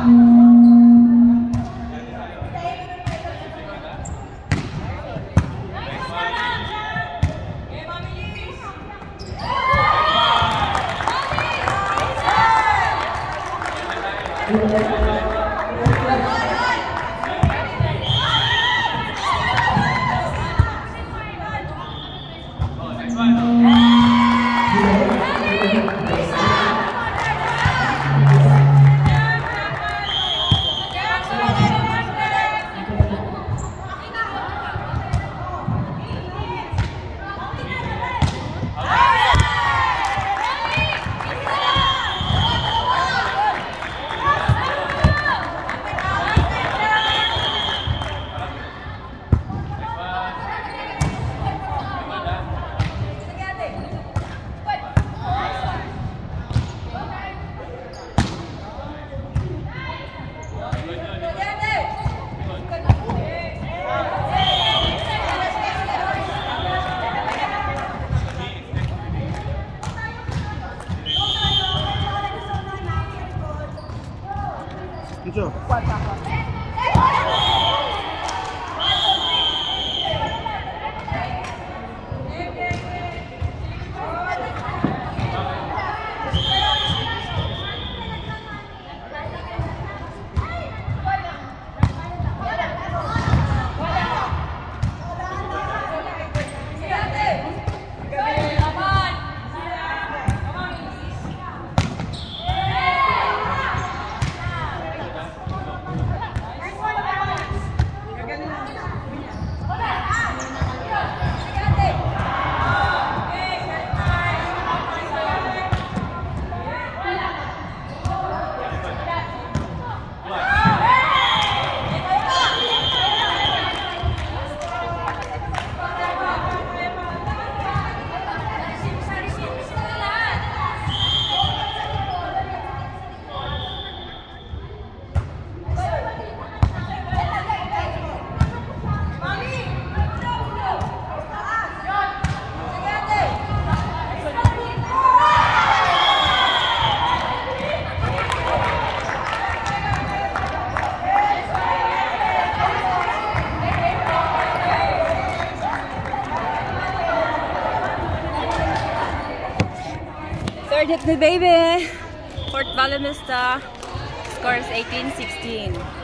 Hum. 你。关上。Ni baby. Fort Valamista. Score is 18-16. This is score.